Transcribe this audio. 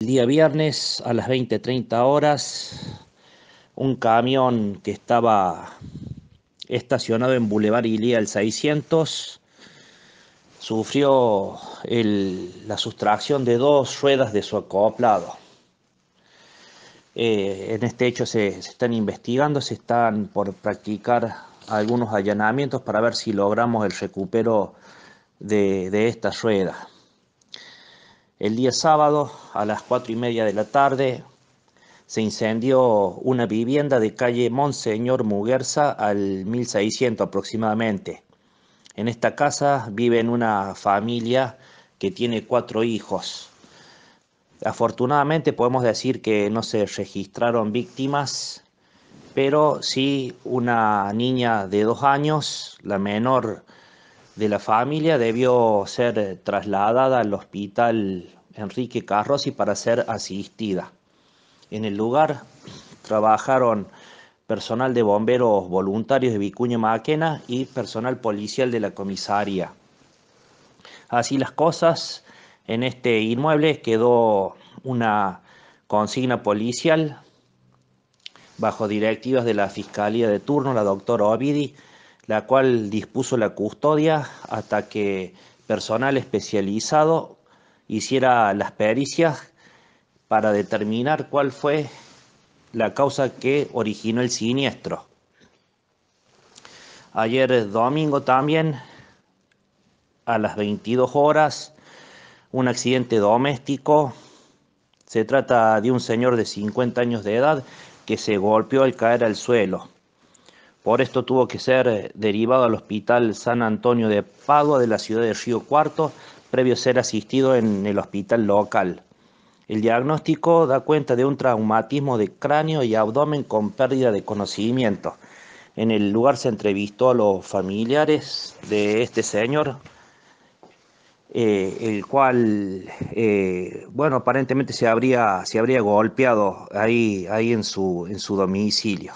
El día viernes a las 20.30 horas, un camión que estaba estacionado en Boulevard Ilía el 600 sufrió la sustracción de dos ruedas de su acoplado. Eh, en este hecho se, están investigando, se están por practicar algunos allanamientos para ver si logramos el recupero de, de esta rueda. El día sábado, a las cuatro y media de la tarde, se incendió una vivienda de calle Monseñor Muguerza al 1600 aproximadamente. En esta casa vive una familia que tiene cuatro hijos. Afortunadamente podemos decir que no se registraron víctimas, pero sí una niña de dos años, la menor de la familia debió ser trasladada al hospital Enrique Carrossi para ser asistida. En el lugar trabajaron personal de bomberos voluntarios de Vicuña Maquena y personal policial de la comisaría. Así las cosas, en este inmueble quedó una consigna policial bajo directivas de la Fiscalía de turno, la doctora Ovidi, la cual dispuso la custodia hasta que personal especializado hiciera las pericias para determinar cuál fue la causa que originó el siniestro. Ayer domingo también, a las 22 horas, un accidente doméstico. Se trata de un señor de 50 años de edad que se golpeó al caer al suelo. Por esto tuvo que ser eh, derivado al Hospital San Antonio de Padua de la ciudad de Río Cuarto, previo a ser asistido en el hospital local. El diagnóstico da cuenta de un traumatismo de cráneo y abdomen con pérdida de conocimiento. En el lugar se entrevistó a los familiares de este señor, eh, el cual, eh, bueno, aparentemente se habría, se habría golpeado ahí, ahí en, su, en su domicilio.